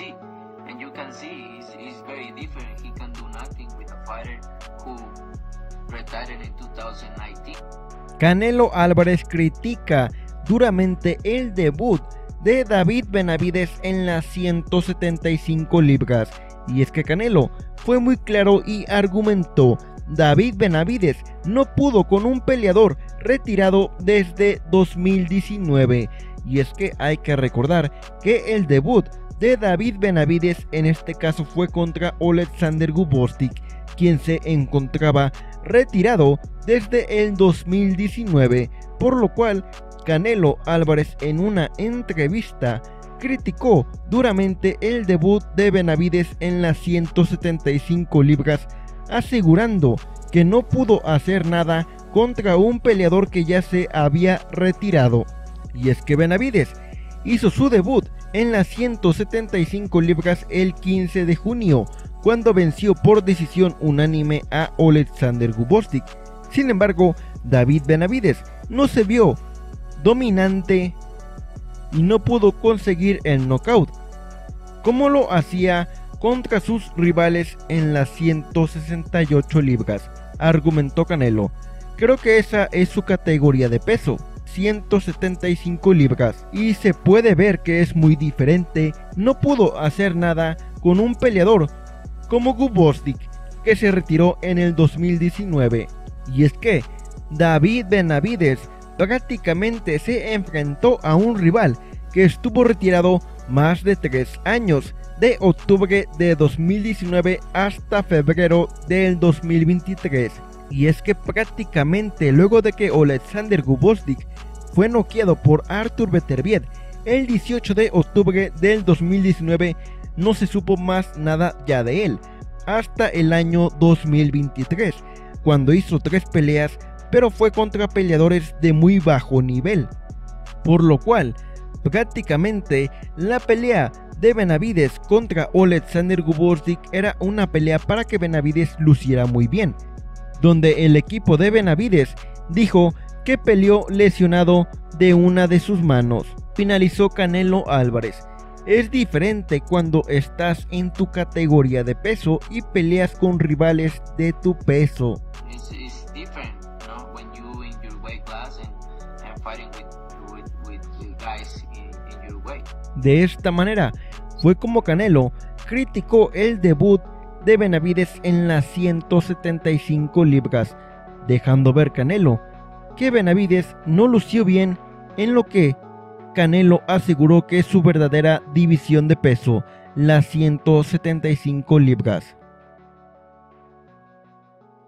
And you can see he's very different. He can do nothing with a fighter who retired in 2019. Canelo Álvarez critica duramente el debut de David Benavides en las 175 libras. Y es que Canelo fue muy claro y argumentó, David Benavides no pudo con un peleador retirado desde 2019. Y es que hay que recordar que el debut de David Benavides en este caso fue contra Alexander Gubostik, quien se encontraba retirado desde el 2019, por lo cual Canelo Álvarez en una entrevista criticó duramente el debut de Benavides en las 175 libras, asegurando que no pudo hacer nada contra un peleador que ya se había retirado. Y es que Benavides hizo su debut en las 175 libras el 15 de junio, cuando venció por decisión unánime a Alexander Gubostik. Sin embargo, David Benavides no se vio dominante y no pudo conseguir el knockout, como lo hacía contra sus rivales en las 168 libras, argumentó Canelo. Creo que esa es su categoría de peso, 175 libras, y se puede ver que es muy diferente, no pudo hacer nada con un peleador como Gubostik, que se retiró en el 2019. Y es que David Benavides prácticamente se enfrentó a un rival que estuvo retirado más de 3 años, de octubre de 2019 hasta febrero del 2023. Y es que prácticamente luego de que Alexander Gubosdik fue noqueado por Arthur Beterbiev el 18 de octubre del 2019, no se supo más nada ya de él, hasta el año 2023, cuando hizo tres peleas, pero fue contra peleadores de muy bajo nivel, por lo cual prácticamente la pelea de Benavides contra Alexander Gubosdik era una pelea para que Benavides luciera muy bien, donde el equipo de Benavides dijo que peleó lesionado de una de sus manos. Finalizó Canelo Álvarez. Es diferente cuando estás en tu categoría de peso y peleas con rivales de tu peso. De esta manera fue como Canelo criticó el debut de Benavides en las 175 libras, dejando ver Canelo que Benavides no lució bien en lo que Canelo aseguró que es su verdadera división de peso, las 175 libras.